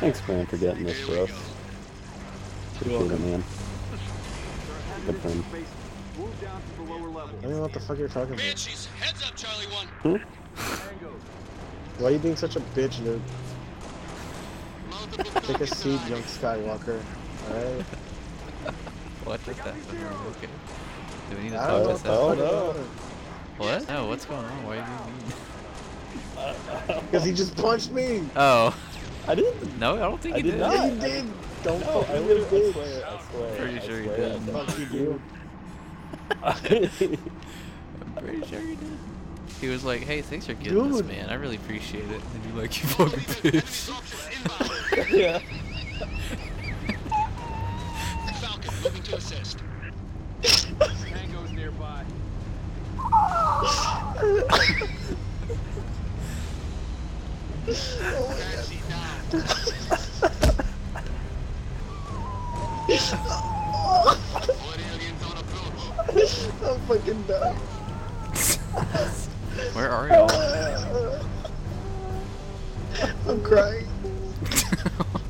Thanks, man, for getting this for us. Appreciate it, man. Good friend. Move down to the lower level. I don't know what the fuck you're talking about. Banshees, heads up, Charlie One. Hmm? Why are you being such a bitch, dude? Take a seat, young Skywalker. Alright? What just happened? Okay. Do we need to I talk what this the out? no. Is What? No, what's going on? Why are you being mean? Because he just punched me! Oh. I didn't. No, I don't think I you did did. not. Yeah, you did! Don't No, fucking I be a literally. I swear. I swear. Pretty I sure you swear did. I Fuck you, dude. I'm pretty sure you did. He was like, hey, thanks for getting this, man. I really appreciate it. And you're like, you fucking bitch. Enemy soldiers inbound. yeah. I'm fucking done. Where are y'all? I'm crying.